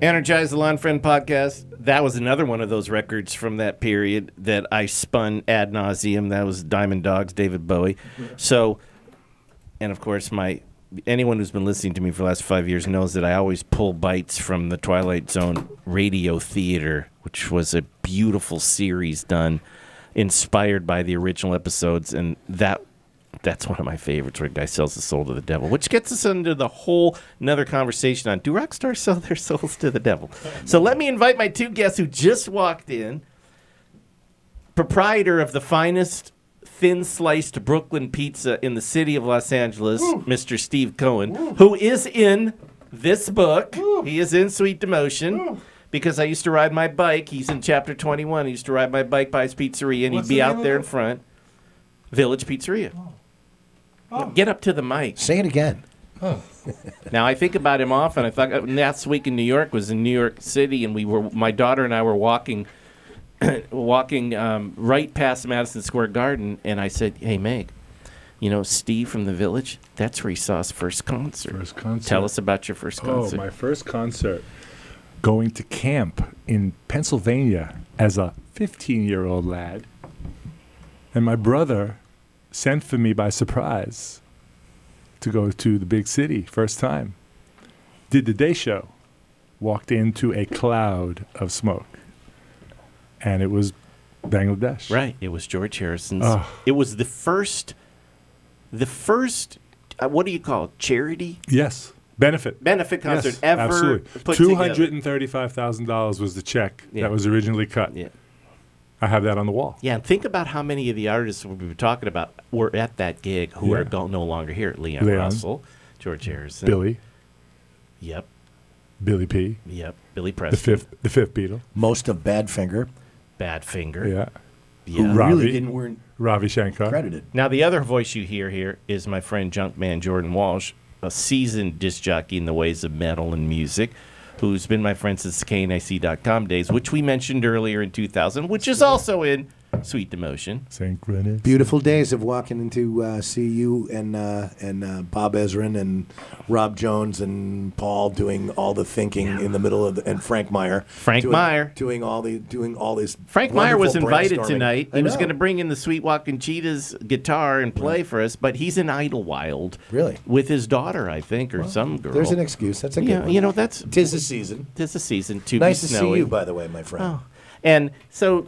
Energize the Lonn Friend podcast. That was another one of those records from that period that I spun ad nauseum. That was Diamond Dogs, David Bowie. So, and of course, my anyone who's been listening to me for the last five years knows that I always pull bites from the Twilight Zone radio theater, which was a beautiful series done, inspired by the original episodes, and that that's one of my favorites where a guy sells his soul to the devil, which gets us into the whole another conversation on do rock stars sell their souls to the devil? So let me invite my two guests who just walked in. Proprietor of the finest thin sliced Brooklyn pizza in the city of Los Angeles, Mr. Steve Cohen, who is in this book. He is in Sweet Demotion. Because I used to ride my bike. He's in chapter 21. I used to ride my bike by his pizzeria, and What's he'd be out there in front. Village Pizzeria. Get up to the mic. Say it again. Now I think about him often. I thought uh, last week in New York was in New York City, and we were my daughter and I were walking, walking um, right past Madison Square Garden, and I said, "Hey Meg, you know Steve from the Village? That's where he saw his first concert. First concert. Tell us about your first concert. Oh, concert." my first concert. Going to camp in Pennsylvania as a 15 year old lad. And my brother sent for me by surprise to go to the big city, first time. Did the day show. Walked into a cloud of smoke. And it was Bangladesh. Right. It was George Harrison's. Ugh. It was the first, the first. Uh, what do you call it? Charity Yes. Benefit. benefit concert Yes, ever absolutely. put Two together. hundred and thirty-five thousand dollars was the check Yeah. that was originally cut. Yeah. I have that on the wall. Yeah, and think about how many of the artists we were talking about were at that gig who Yeah. are go- no longer here. Leon, Leon. Russell, George Harrison, Billy, Yep, Billy P, yep. Billy Preston. the fifth, the fifth Beatle. Most of Badfinger, Badfinger. Yeah, Yeah. who Ravi. really didn't weren't Ravi Shankar. credited. Now the other voice you hear here is my friend Junkman Jordan Walsh, a seasoned disc jockey in the ways of metal and music, who's been my friend since KNAC.com days, which we mentioned earlier in 2000, which is also in Sweet Demotion. Synchronous. Beautiful days of walking into uh, see you and uh, and uh, Bob Ezrin and Rob Jones and Paul doing all the thinking in the middle of the, and Frank Meyer. Frank doing, Meyer. doing all the doing all these. Frank Meyer was invited tonight. He was going to bring in the Streetwalkin' Cheetahs guitar and play for us, but he's in Idyllwild. Really? With his daughter, I think, or some girl. There's an excuse. That's a good Yeah, one. you know, that's Tis the season. tis the season to Nice be to see you, by the way, my friend. Oh. And so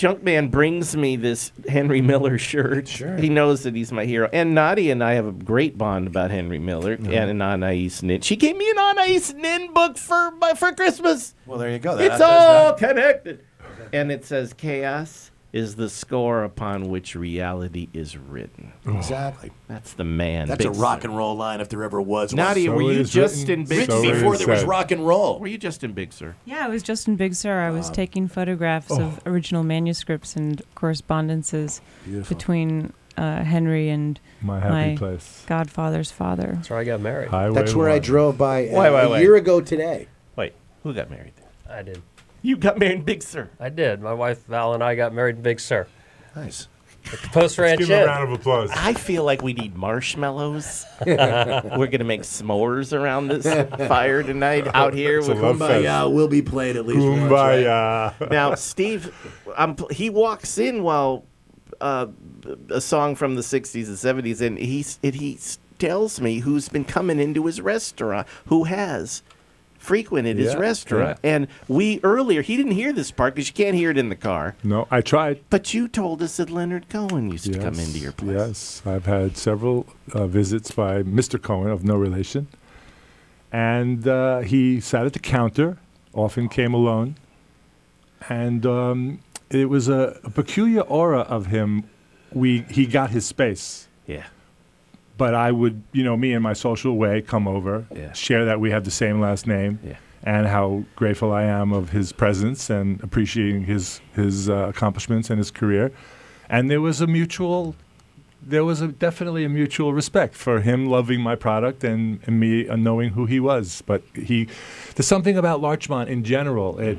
Junkman brings me this Henry Miller shirt. Sure. He knows that he's my hero. And Nadia and I have a great bond about Henry Miller uh-huh. and an Anais Nin. She gave me an Anais Nin book for my, for Christmas. Well, there you go. That- It's all not- connected. And it says chaos is the score upon which reality is written. exactly. That's the man. That's a rock and roll line if there ever was. one. Nadia, So were you just written- in Big so Sur? it before is there was said. rock and roll. Were you just in Big Sur? Yeah, I was just in Big Sur. I was taking photographs of original manuscripts and correspondences Beautiful. between uh, Henry and My happy my place. godfather's father. That's where I got married. Highway That's where I drove by uh, Wait, wait, a wait. year ago today. Wait, who got married? I did. You got married in Big Sur. I did. My wife Val and I got married in Big Sur. Nice. Post Ranch Give him a round of applause. I feel like we need marshmallows. We're gonna make s'mores around this fire tonight out here. It's a with- love fest. Kumbaya will be played at least once. right? Kumbaya. now, Steve, um, he walks in while uh, a song from the '60s and '70s, and he's and he tells me who's been coming into his restaurant, who has frequented his Yeah, restaurant, and we earlier he didn't hear this part because you can't hear it in the car. No, I tried. But you told us that Leonard Cohen used to come into your place. Yes, I've had several uh, visits by Mr. Cohen of no relation, and uh, he sat at the counter. Often came alone, and um, it was a, a peculiar aura of him. We he got his space, Yeah. But I would, you know, me in my social way, come over, Yeah. share that we have the same last name, Yeah. and how grateful I am of his presence and appreciating his his uh, accomplishments and his career. And there was a mutual, there was a, definitely a mutual respect for him loving my product and, and me uh, knowing who he was. But he, there's something about Larchmont in general. It,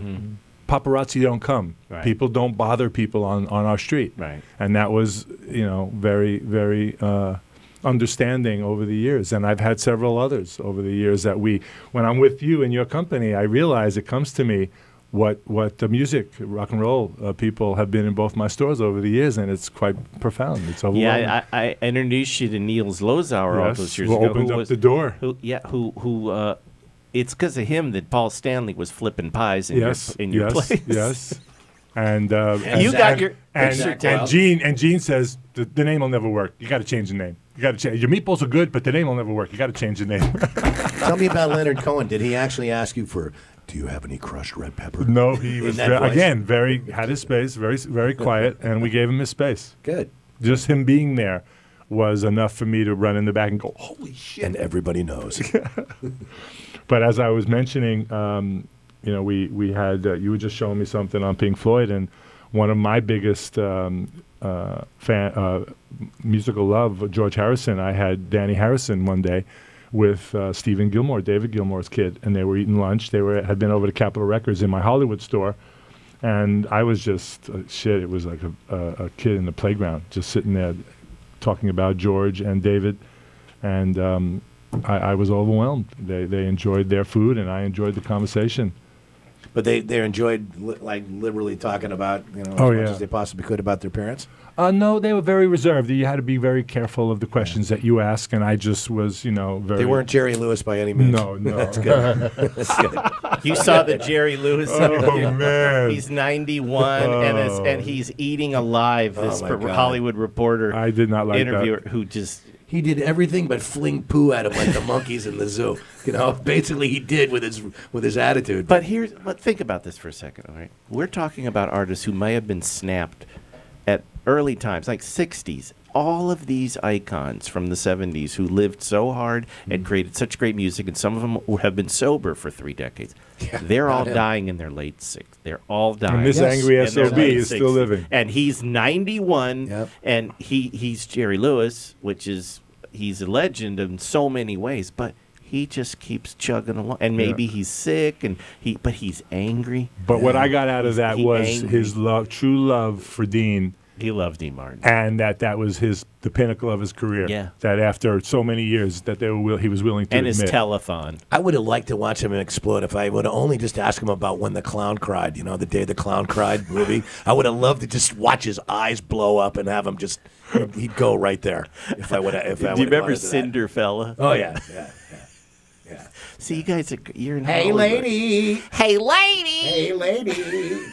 Paparazzi don't come. Mm-hmm. Right. People don't bother people on, on our street. Right. And that was, you know, very, very uh, understanding over the years, and I've had several others over the years that we. When I'm with you in your company, I realize it comes to me what what the music rock and roll uh, people have been in both my stores over the years, and it's quite profound. It's overwhelming. Yeah, I, I introduced you to Neil Zlozower all those years who ago. opened who up was- the door. Who, yeah, who who? Uh, it's because of him that Paul Stanley was flipping pies in yes, your in your yes, place. yes. And uh, And You Zach- got your and, Zach and Wild. Gene and Gene says the, the name will never work. You got to change the name. You got to change. Your meatballs are good, but the name will never work. You got to change the name. Tell me about Leonard Cohen. Did he actually ask you for? Do you have any crushed red pepper? no, he was that ve- voice? again very had his space, very very quiet, and we gave him his space. Good. Just him being there was enough for me to run in the back and go, "Holy shit!" And everybody knows. But as I was mentioning, um, you know, we we had uh, you were just showing me something on Pink Floyd, and one of my biggest um, uh, fan uh, musical love, George Harrison. I had Dhani Harrison one day with uh, Stephen Gilmour, David Gilmour's kid, and they were eating lunch. They were had been over to Capitol Records in my Hollywood store. And I was just uh, shit. It was like a, a, a kid in the playground, just sitting there, talking about George and David, and um, I, I was overwhelmed. They they enjoyed their food, and I enjoyed the conversation. But they they enjoyed li- like liberally talking about you know as Oh, much yeah. as they possibly could about their parents. Uh, no, they were very reserved. You had to be very careful of the questions that you ask, and I just was, you know, very. They weren't Jerry Lewis by any means. No, no. That's good. That's good. You saw the Jerry Lewis Oh interview. man, He's 91 and, is, Oh. and he's eating alive. This my per- Hollywood reporter I did not like interviewer that. who just He did everything but fling poo at him like the monkeys in the zoo. You know, basically he did with his with his attitude. But here's but think about this for a second, all right? We're talking about artists who may have been snapped at early times, like 60s. All of these icons from the 70s who lived so hard Mm-hmm. and created such great music, and some of them have been sober for three decades. They're all him. dying in their late 60s. They're all dying. And this Yes. angry sob is still living. And he's 91, Yep. and he, he's Jerry Lewis, which is, he's a legend in so many ways, but he just keeps chugging along. And maybe he's sick, and he, but he's angry. But what I got out of that He was angry. his love, true love for Dean, He loved Dean Martin. and that that was his the pinnacle of his career. Yeah. That after so many years, that they were will, he was willing to and his admit. telethon. I would have liked to watch him explode if I would have only just asked him about when the clown cried. You know, the day the clown cried movie. I would have loved to just watch his eyes blow up and have him just he'd go right there. If I would have. If I Do you remember wanted to that. Cinderfella? Oh yeah, yeah. Yeah. See, you guys are you're in Hey Hollywood. lady, Hey lady. hey lady.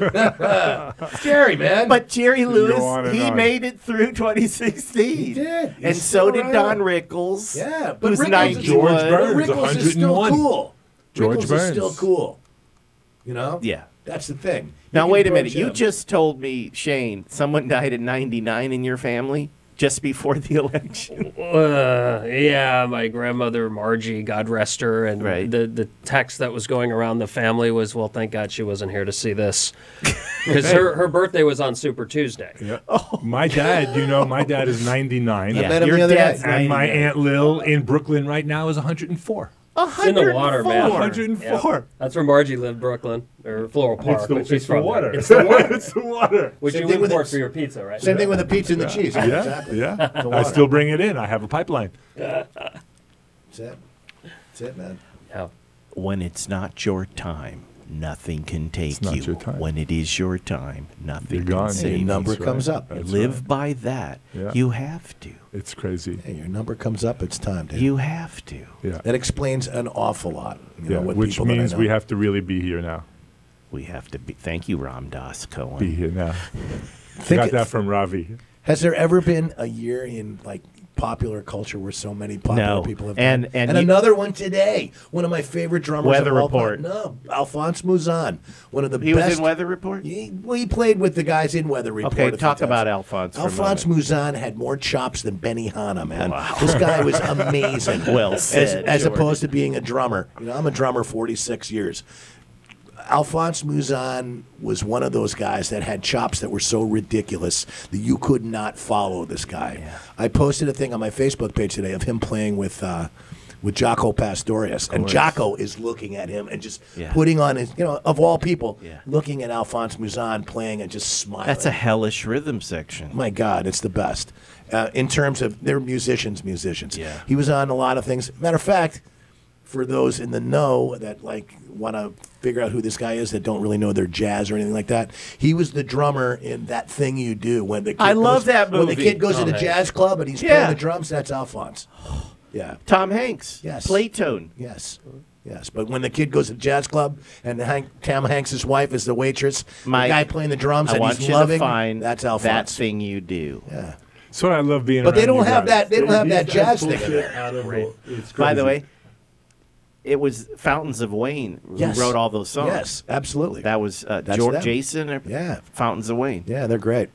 Jerry, man. But Jerry Lewis, he on. made it through 2016. He did. He's and so did around. Don Rickles. yeah, but who's Rickles is- 91. George but Burns, Rickles is still cool. George Rickles is still cool. You know. Yeah. That's the thing. You Now wait a approach minute. You just told me, Shane, someone died at 99 in your family just before the election. Uh, yeah, my grandmother Margie, God rest her, and Right. the the text that was going around the family was, "Well, thank God she wasn't here to see this," because her her birthday was on Super Tuesday. Yeah. My dad, you know, my dad is 99. Yeah, met him your the other dad's day. And my Aunt Lil in Brooklyn right now is 104. It's in the water, man. 104. Yeah. That's where Margie lived, Brooklyn or Floral Park. It's the, but she's it's the from there. water. It's the water, it's the water. which Same you thing with import for your pizza, right? Same thing with the pizza and the cheese. Yeah, exactly. yeah. I still bring it in. I have a pipeline. That's it. That's it, man. Yeah. When it's not your time, nothing can take not you. your time. When it is your time, nothing You're can gone. save Your number That's comes right. up. That's Live right. by that. Yeah. You have to. It's crazy. Hey, your number comes up. It's time, to. You have to. Yeah. that explains an awful lot. You yeah. know, with Which people that I means know. we have to really be here now. We have to be. Thank you, Ram Dass Cohen. Be here now. Think Got it- that from Ravi. Has there ever been a year in like popular culture where so many popular No. people have And- died? and and another one today. One of my favorite drummers. Weather of all time. Report. No, Alphonse Mouzon. One of the He best. was in Weather Report. He, well, he played with the guys in Weather Report. Okay, talk about Alphonse Alphonse Mouzon had more chops than Benihana, man. Wow. This guy was amazing. Well as, said, as George. opposed to being a drummer. You know, I'm a drummer 46 years. Alphonse Mouzon was one of those guys that had chops that were so ridiculous that you could not follow this guy. I posted a thing on my Facebook page today of him playing with uh, with Jaco Pastorius, and Jaco is looking at him and just Yeah. putting on his, you know, of all people, Yeah. looking at Alphonse Mouzon playing and just smiling. That's a hellish rhythm section. My God, it's the best. Uh, in terms of they're musicians, musicians. Yeah. He was on a lot of things. Matter of fact, for those in the know that like want to figure out who this guy is that don't really know their jazz or anything like that, he was the drummer in that thing you do when the kid I love goes- that When the kid goes to Oh, the hey. jazz club and he's Yeah. playing the drums, that's Alphonse. Yeah. Tom Hanks. Yes. Playtone. Yes. Yes, but when the kid goes to the jazz club and Hank, Tam Hanks' wife is the waitress, Mike, the guy playing the drums I and want he's you loving, to find that's that thing you do. Yeah. That's what I love being. But they don't you have guys. that- they don't have that jazz thing in shit there. out of the- it's By the way, it was Fountains of Wayne who Yes. wrote all those songs. Yes, absolutely. That was uh, George them. Jason or Yeah. Fountains of Wayne. yeah, they're great.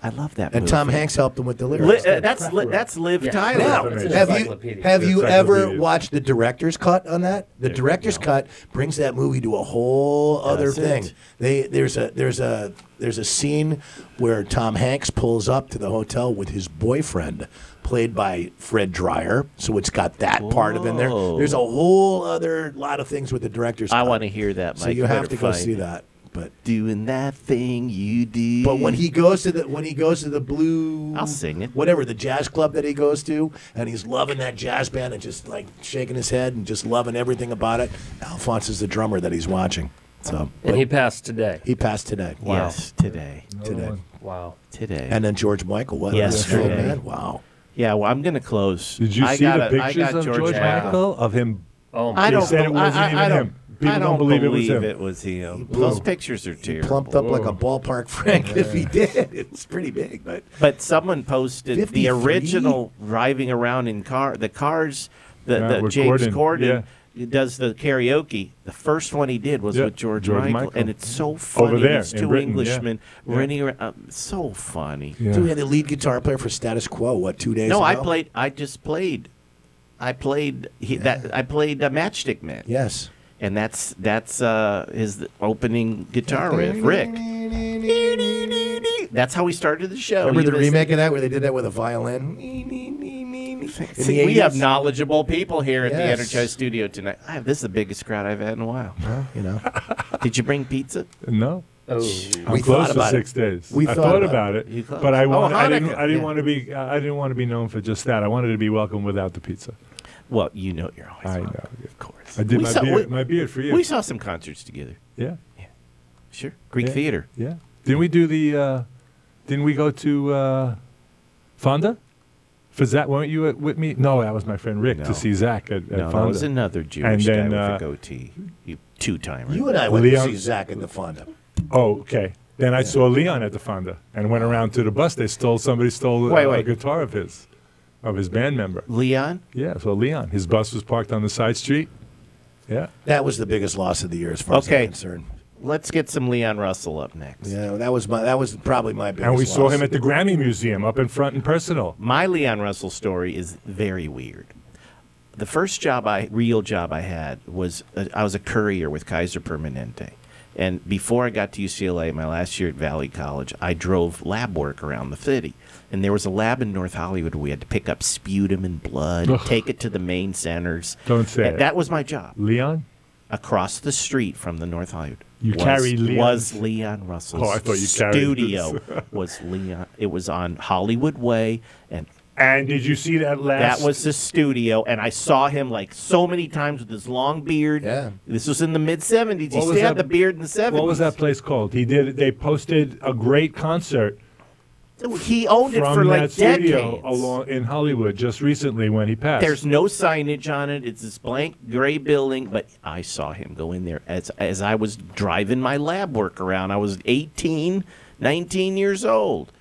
I love that And movie. Tom Hanks helped them with the Li- lyrics. uh, that's li- that's Liv Yeah. Tyler. now, have you have you ever watched the director's cut on that? The director's cut brings that movie to a whole other Does thing. it? They there's a there's a there's a scene where Tom Hanks pulls up to the hotel with his boyfriend, played by Fred Dreyer. So it's got that part of in there. There's a whole other lot of things with the director's I want to hear that. So Mike. you have to go see it. that. But Doing that thing you do. But when he goes to the when he goes to the blue, I'll sing it. Whatever the jazz club that he goes to, and he's loving that jazz band and just like shaking his head and just loving everything about it. Alphonse is the drummer that he's watching. So And he passed today. he passed today. yes, today, today. Wow. today. And then George Michael. What Yesterday. Oh, man. Wow. Yeah, well, I'm gonna close. Did you I see gotta- the I pictures got of George, Michael. Michael of him? Oh, I They don't. said it wasn't I, even I don't, him. People I don't don't believe it was him. it was him. Those pictures are He terrible. plumped up like a ballpark Frank if he did. It's pretty big, but But someone posted 53? the original driving around in car. The cars, the, Yeah, the with James Corden, Corden does the karaoke. The first one he did was Yeah, with George, George Michael, Michael. and it's so funny. there These two Britain. Englishmen Yeah. running around. Um, so funny. Yeah. so we had the lead guitar player for Status Quo. What two days? No, I played. I just played. I played he, that. I played uh, Matchstick Man. Yes. and that's that's uh, his opening guitar riff, Rick. That's how we started the show. Remember You the remake of that where they did that with a violin? In See, we have knowledgeable people here at the Yes. Energize Studio tonight. I have, this is the biggest crowd I've had in a while. You know, Did you bring pizza? No. Oh. I'm We closed thought for about six it. days. We I thought thought about about it. it, but I Oh, I didn't. I didn't Yeah. want to be. I didn't want to be known for just that. I wanted to be welcome without the pizza. Well, you know you're always I welcome. know. Of course. I did We my saw- beard. we- my beard for you. We saw some concerts together. yeah. Sure. Greek Yeah. Theater. Yeah. Didn't we do the? Uh, didn't we go to uh, Fonda? For Zach, weren't you at, with me? No, that was my friend Rick No. to see Zach at, at No, that was another Jewish then, guy uh, with a goatee. You two timer. you and I went Leon- to see Zach at the Fonda. Oh, okay. Then I saw Leon at the Fonda and went around to the bus. They stole somebody stole Wait, uh, wait. a guitar of his, of his band member. Leon. Yeah, so Leon, his bus was parked on the side street. Yeah. That was the biggest loss of the year, as far as Okay. I'm concerned. Let's get some Leon Russell up next. Yeah, that was my. That was probably my biggest. And we saw him at the Grammy Museum up in front and personal. My Leon Russell story is very weird. The first job I real job I had was uh, I was a courier with Kaiser Permanente. And before I got to UCLA, my last year at Valley College, I drove lab work around the city. And there was a lab in North Hollywood where we had to pick up sputum and blood, Ugh. take it to the main centers. Don't say And it. That was my job. Leon? Across the street from the North Hollywood. You was, carry Leon's- was Leon Russell's Oh, I thought you carried studio was Leon. It was on Hollywood Way, and And did you see that last? that was the studio, and I saw him like so many times with his long beard. Yeah. This was in the mid '70s. He still had the beard in the '70s. What was that place called? He did. They posted a great concert He owned it for that like studio decades. along in Hollywood just recently when he passed. There's no signage on it. It's this blank gray building, but I saw him go in there as as I was driving my lab work around. I was 18, 19 years old.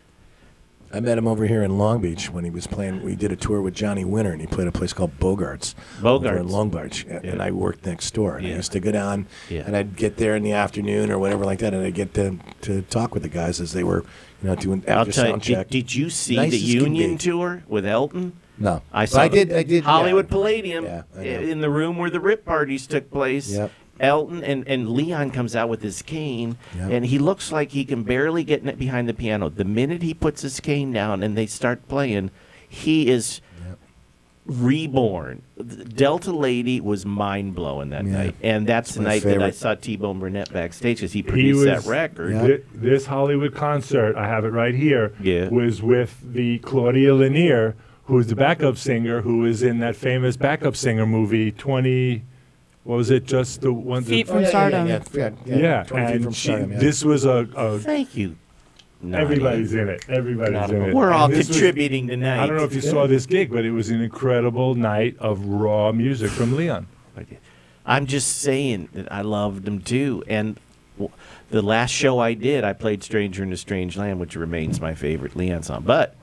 I met him over here in Long Beach when he was playing. We did a tour with Johnny Winter, and he played a place called Bogarts. Over in Long Beach, and Yeah. I worked next door. And I used to go down, Yeah. and I'd get there in the afternoon or whatever like that, and I'd get to to talk with the guys as they were, you know, doing I'll after tell you. sound Did, check. did you see Nice the as can Union be. tour with Elton? no, I But saw. I the did. I did. Hollywood yeah. Palladium Yeah, I i- know. in the room where the Rip parties took place. Yep. Elton and, and Leon comes out with his cane, Yep. and he looks like he can barely get in it behind the piano. The minute he puts his cane down and they start playing, he is reborn. Delta Lady was mind blowing that Yeah. night, and that's the my night that I saw T Bone Burnett backstage as he He produced was that record. Yeah. Thi- This Hollywood concert, I have it right here, Yeah. was with the Claudia Lennear, who's the backup singer, who was in that famous backup singer movie, 20, what was it, just the one? the- Feet from Stardom. Yeah, yeah, yeah, yeah, 20 and from she, Stardom, yeah. this was a, a Thank you. Nadia. everybody's in it. Everybody's Not in it. We're all And this was- contributing tonight. I don't know if you saw this gig, but it was an incredible night of raw music from Leon. I'm just saying that I loved him too. And the last show I did, I played "Stranger in a Strange Land," which remains my favorite Leon song. But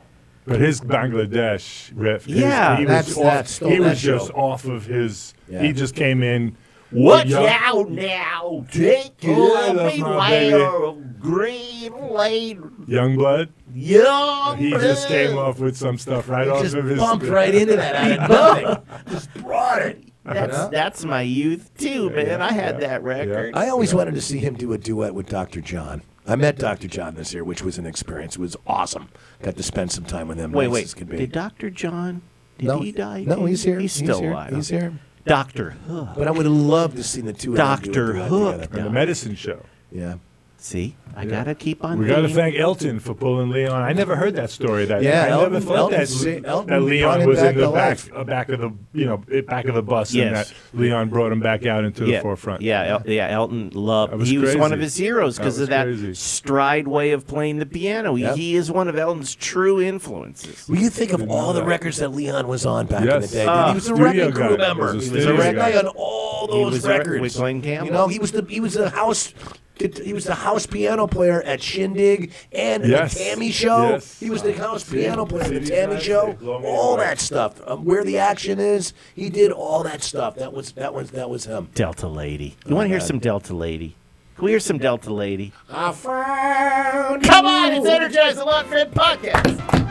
But his Bangladesh riff, his- Yeah, he was, that's- off, that's still he that was just off of his. Yeah. He just came in. Watch young- out now, take Oh, I your love my baby. beware of green lane, Young blood. young. He just came off with some stuff right He off just of his. bumped right into that out of nothing. Just brought it. That's Yeah. that's my youth too, man. I had that record. I always wanted to see him do a duet with Dr. John. I met Dr. John this year, which was an experience. It was awesome. Got to spend some time with him. Wait, nice wait. as could be. Did Doctor John? Did no, he die? No, he's here. He's still here. alive. He's here. Doctor Hook. But I would have loved to see the two of them Dr. Hook. on the medicine show. Yeah. See, I gotta keep on. We got to thank Elton for pulling Leon. I never heard that story. That Yeah, I Elton- never thought Elton that, sa- Elton that Leon was in the back, uh, back of the you know back of the bus, Yes. and that Leon brought him back out into yeah, the forefront. Yeah, El- yeah. Elton loved. Was he was one of his heroes because of that crazy. stride way of playing the piano. He- Yep. He is one of Elton's true influences. Will you think of all the that. records that Leon was on back in the day? Ah. he was a Studio record crew member. He was a He was a record guy. guy on all those was a rec- records. with Glen Campbell. You know, he was the he was the house. He was the house piano player at Shindig and Yes. the T.A.M.I. Show. Yes. He was the house piano player at the T.A.M.I. Show. All that stuff. Um, where the action is, he did all that stuff. That was that was that was him. Delta Lady. You want to hear God. some Delta Lady? Can we hear some Delta Lady? I found Come on, it's Energize the Lonn Friend podcast.